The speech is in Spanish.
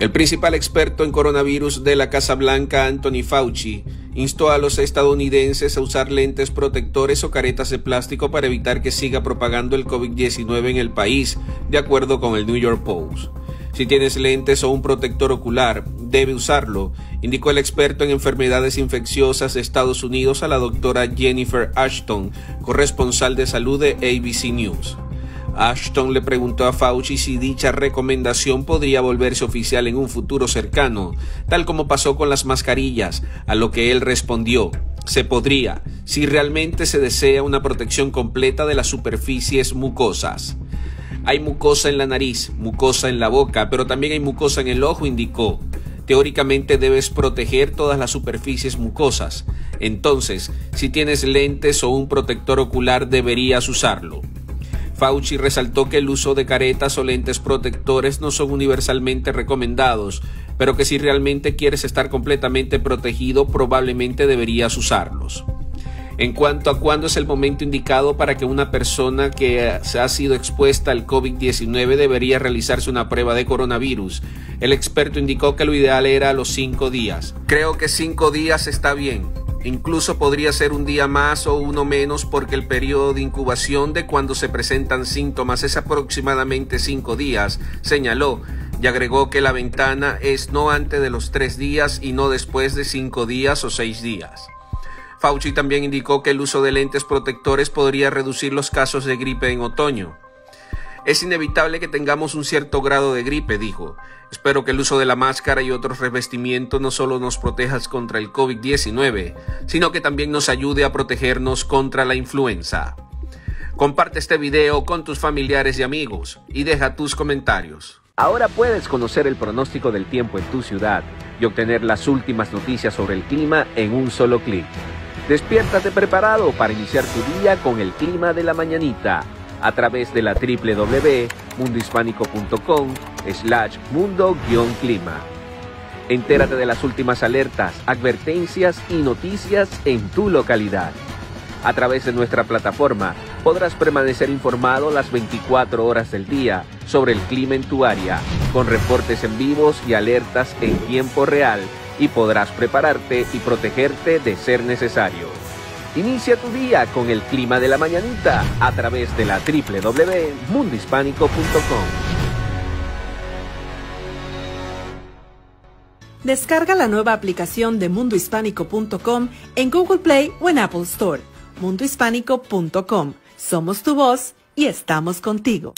El principal experto en coronavirus de la Casa Blanca, Anthony Fauci, instó a los estadounidenses a usar lentes protectores o caretas de plástico para evitar que siga propagando el COVID-19 en el país, de acuerdo con el New York Post. Si tienes lentes o un protector ocular, debe usarlo, indicó el experto en enfermedades infecciosas de Estados Unidos a la doctora Jennifer Ashton, corresponsal de salud de ABC News. Ashton le preguntó a Fauci si dicha recomendación podría volverse oficial en un futuro cercano, tal como pasó con las mascarillas, a lo que él respondió, se podría, si realmente se desea una protección completa de las superficies mucosas. Hay mucosa en la nariz, mucosa en la boca, pero también hay mucosa en el ojo, indicó. Teóricamente debes proteger todas las superficies mucosas. Entonces, si tienes lentes o un protector ocular, deberías usarlo. Fauci resaltó que el uso de caretas o lentes protectores no son universalmente recomendados, pero que si realmente quieres estar completamente protegido probablemente deberías usarlos. En cuanto a cuándo es el momento indicado para que una persona que ha sido expuesta al COVID-19 debería realizarse una prueba de coronavirus, el experto indicó que lo ideal era los cinco días. Creo que cinco días está bien. Incluso podría ser un día más o uno menos porque el periodo de incubación de cuando se presentan síntomas es aproximadamente cinco días, señaló, y agregó que la ventana es no antes de los tres días y no después de cinco días o seis días. Fauci también indicó que el uso de lentes protectores podría reducir los casos de gripe en otoño. Es inevitable que tengamos un cierto grado de gripe, dijo. Espero que el uso de la máscara y otros revestimientos no solo nos protejas contra el COVID-19, sino que también nos ayude a protegernos contra la influenza. Comparte este video con tus familiares y amigos y deja tus comentarios. Ahora puedes conocer el pronóstico del tiempo en tu ciudad y obtener las últimas noticias sobre el clima en un solo clic. Despiértate preparado para iniciar tu día con el clima de la mañanita a través de la www.mundohispánico.com slash mundo-clima. Entérate de las últimas alertas, advertencias y noticias en tu localidad. A través de nuestra plataforma podrás permanecer informado las 24 horas del día sobre el clima en tu área, con reportes en vivos y alertas en tiempo real y podrás prepararte y protegerte de ser necesario. Inicia tu día con el clima de la mañanita a través de la www.mundohispánico.com. Descarga la nueva aplicación de mundohispánico.com en Google Play o en Apple Store. mundohispánico.com. Somos tu voz y estamos contigo.